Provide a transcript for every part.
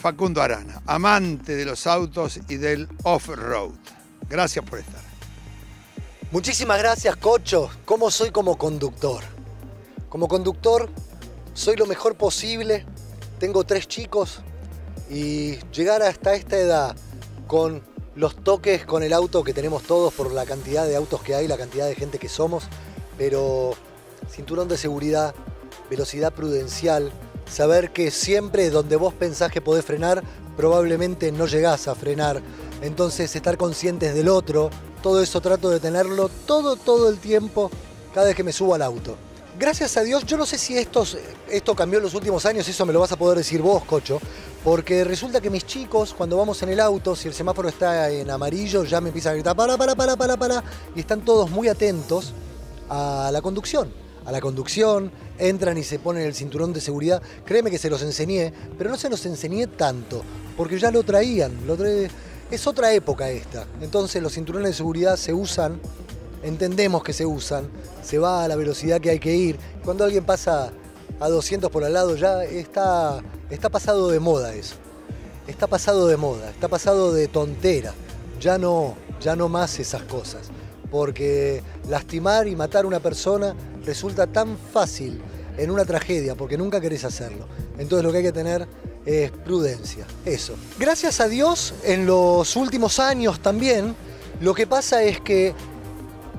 Facundo Arana, amante de los autos y del off-road. Gracias por estar. Muchísimas gracias, Cocho. ¿Cómo soy como conductor? Como conductor, soy lo mejor posible. Tengo tres chicos y llegar hasta esta edad con los toques con el auto que tenemos todos por la cantidad de autos que hay, la cantidad de gente que somos, pero cinturón de seguridad, velocidad prudencial, saber que siempre donde vos pensás que podés frenar, probablemente no llegás a frenar. Entonces estar conscientes del otro, todo eso trato de tenerlo todo, todo el tiempo cada vez que me subo al auto. Gracias a Dios, yo no sé si esto, esto cambió en los últimos años, eso me lo vas a poder decir vos, Cocho, porque resulta que mis chicos, cuando vamos en el auto, si el semáforo está en amarillo, ya me empiezan a gritar, para, para, para, para, para, y están todos muy atentos a la conducción a la conducción, entran y se ponen el cinturón de seguridad. Créeme que se los enseñé, pero no se los enseñé tanto, porque ya lo traían. Es otra época esta. Entonces los cinturones de seguridad se usan, entendemos que se usan, se va a la velocidad que hay que ir. Cuando alguien pasa a 200 por al lado ya está, está pasado de moda eso. Está pasado de moda, está pasado de tontera. Ya no, ya no más esas cosas. Porque lastimar y matar a una persona resulta tan fácil en una tragedia porque nunca querés hacerlo. Entonces lo que hay que tener es prudencia, eso. Gracias a Dios, en los últimos años también, lo que pasa es que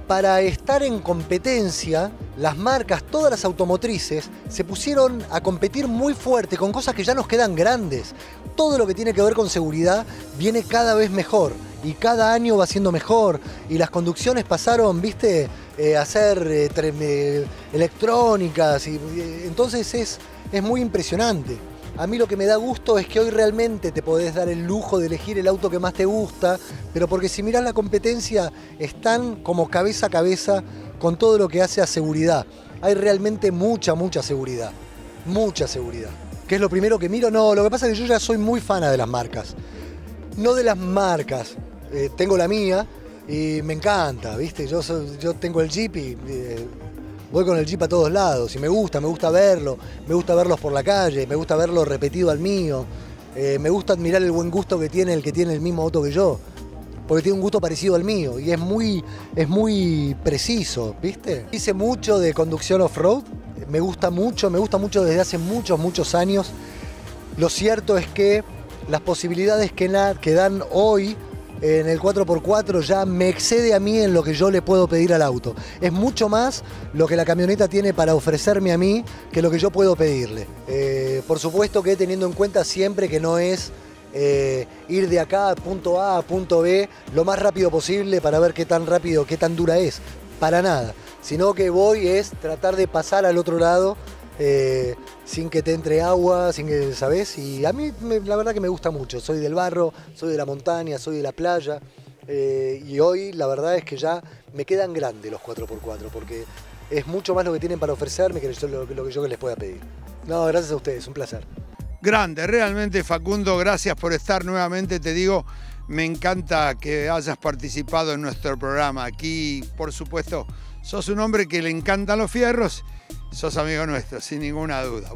para estar en competencia, las marcas, todas las automotrices, se pusieron a competir muy fuerte con cosas que ya nos quedan grandes. Todo lo que tiene que ver con seguridad viene cada vez mejor y cada año va siendo mejor y las conducciones pasaron, viste, eh, a ser eh, electrónicas y entonces es, es muy impresionante. A mí lo que me da gusto es que hoy realmente te podés dar el lujo de elegir el auto que más te gusta, pero porque si mirás la competencia están como cabeza a cabeza con todo lo que hace a seguridad. Hay realmente mucha, mucha seguridad. Mucha seguridad. ¿Qué es lo primero que miro? No, lo que pasa es que yo ya soy muy fana de las marcas. No de las marcas, eh, tengo la mía y me encanta, ¿viste? Yo, yo tengo el Jeep y eh, voy con el Jeep a todos lados y me gusta, me gusta verlo, me gusta verlos por la calle, me gusta verlo repetido al mío, eh, me gusta admirar el buen gusto que tiene el que tiene el mismo auto que yo, porque tiene un gusto parecido al mío y es muy, es muy preciso, ¿viste? Hice mucho de conducción off-road, me gusta mucho, me gusta mucho desde hace muchos, muchos años. Lo cierto es que las posibilidades que, que dan hoy en el 4x4 ya me excede a mí en lo que yo le puedo pedir al auto. Es mucho más lo que la camioneta tiene para ofrecerme a mí que lo que yo puedo pedirle. Eh, por supuesto que teniendo en cuenta siempre que no es eh, ir de acá a punto A a punto B lo más rápido posible para ver qué tan rápido, qué tan dura es. Para nada. Sino que voy es tratar de pasar al otro lado eh, sin que te entre agua, sin que, ¿sabes? Y a mí la verdad que me gusta mucho. Soy del barro, soy de la montaña, soy de la playa. Eh, y hoy la verdad es que ya me quedan grandes los 4x4 porque es mucho más lo que tienen para ofrecerme que lo, que yo les pueda pedir. No, gracias a ustedes, un placer. Grande, realmente Facundo, gracias por estar nuevamente. Te digo, me encanta que hayas participado en nuestro programa. Aquí, por supuesto, sos un hombre que le encantan los fierros sos amigo nuestro, sin ninguna duda.